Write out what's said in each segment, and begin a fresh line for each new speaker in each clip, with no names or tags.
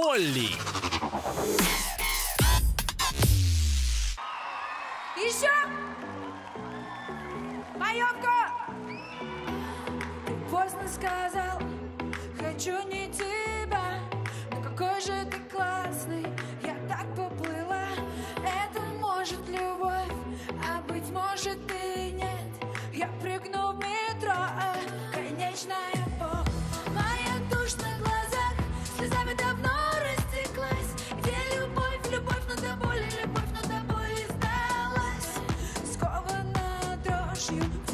Молли.
Еще! Боевка! Поздно сказал, хочу не терять. you.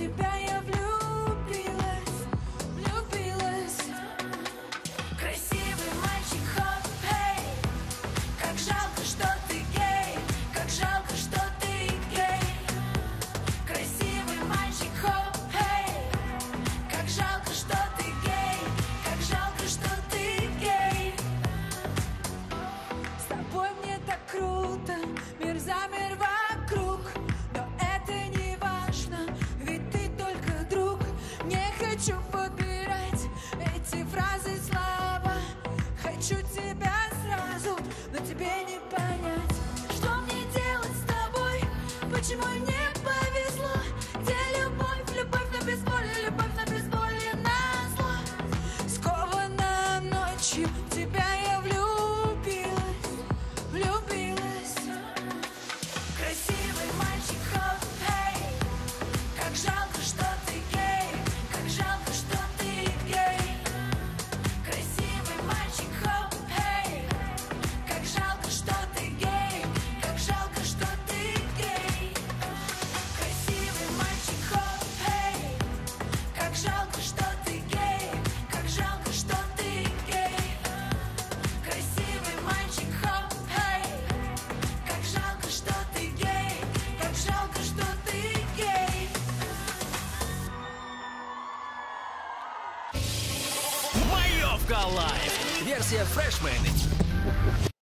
но тебе не понять, что мне делать с тобой, почему мне повезло, где любовь, любовь на бейсболе, любовь на бейсболе на зло, скована ночью.
Ловка Live. Версия Freshman.